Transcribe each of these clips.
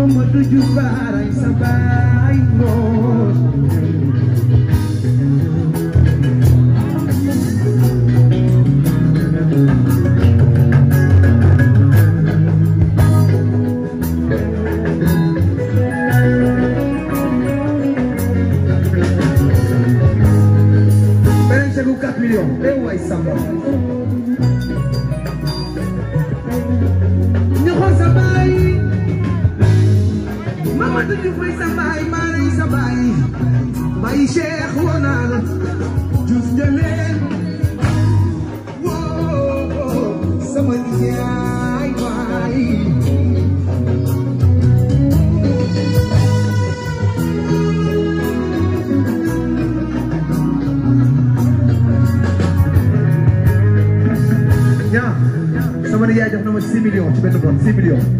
como tudo para em Peraí Chegou o capilhão, eu aí, Samuel. du ju fay sa baay maa ni sa baay baay Cheikh woo naa la Diouf Ndémène woo sama nijaay waay ñaa sama nijaay jox na ma six millions ci benn bon six millions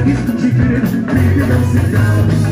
É Isso de crer, vive não se cala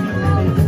Thank you.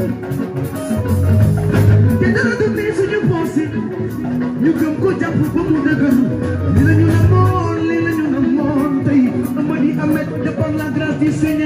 te dara du ne suñu force ñu gëm ko jàpp ba mu dëgër li li la ñu namoon tey amadi amet de par la